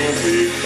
Ooh.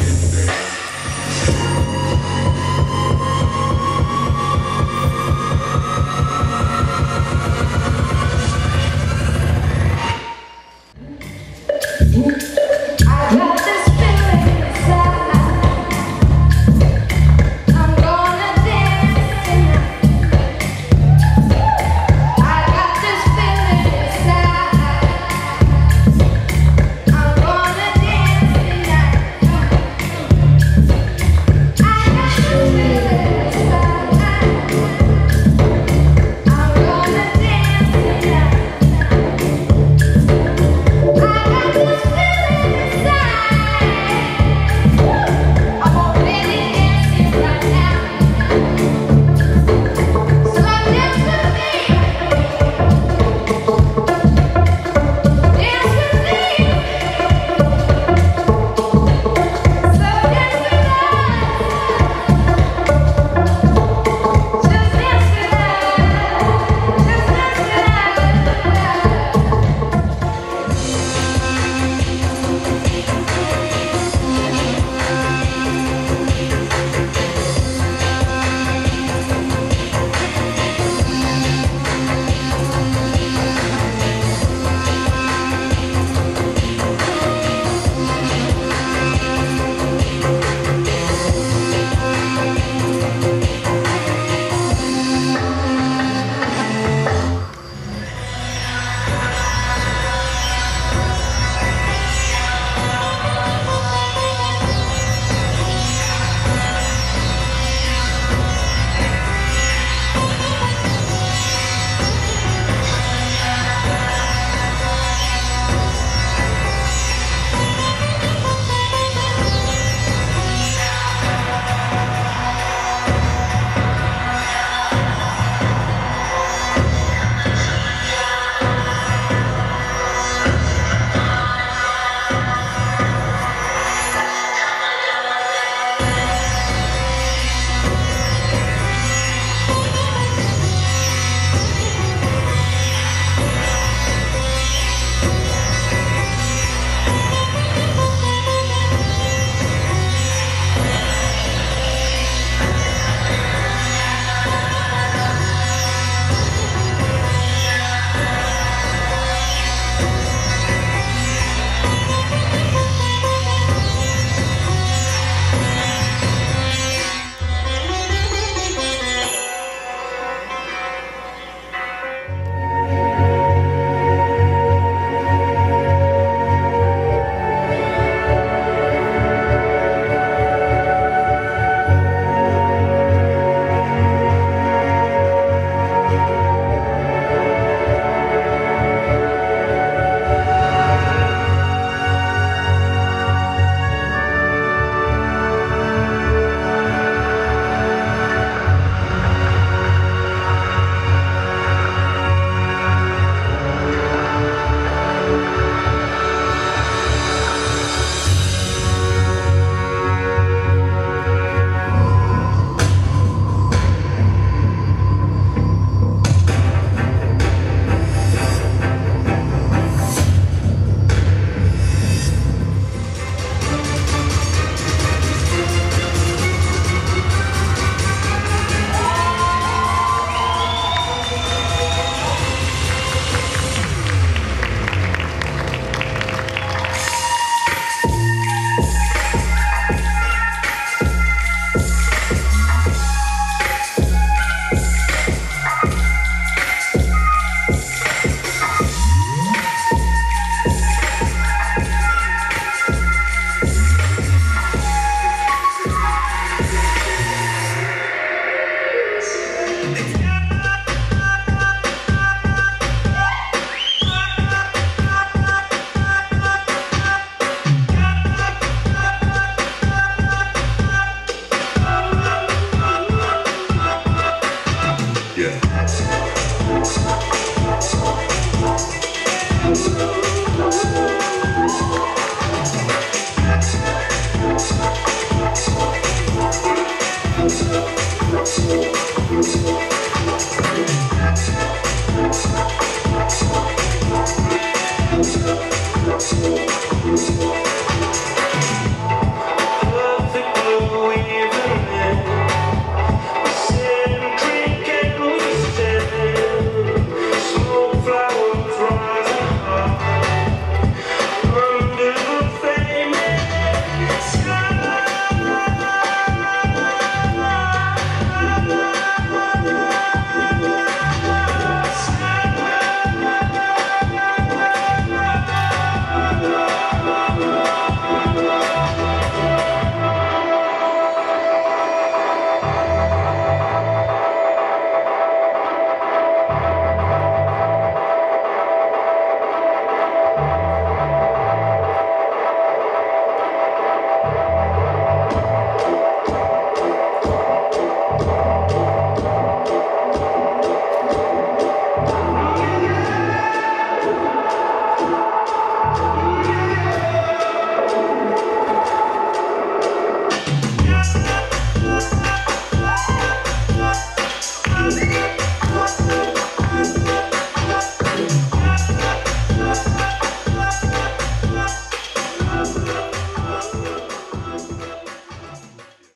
It's